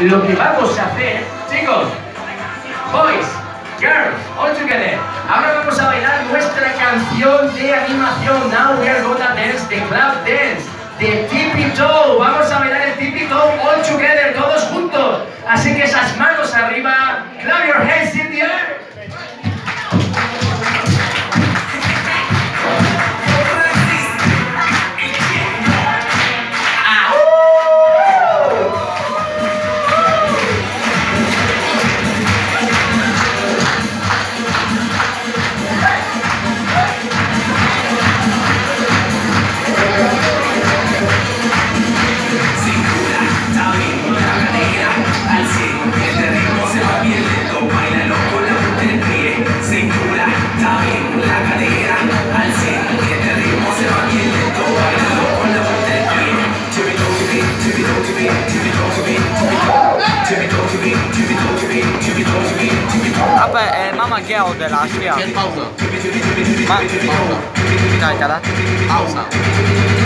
lo que vamos a hacer, chicos, boys, girls, all together. Ahora vamos a bailar nuestra canción de animación. Now we are gonna dance the club dance. The tippy toe. Vamos a bailar el tippy toe all together, I get out the last year? 10,000. Ma... 10,000. 10,000.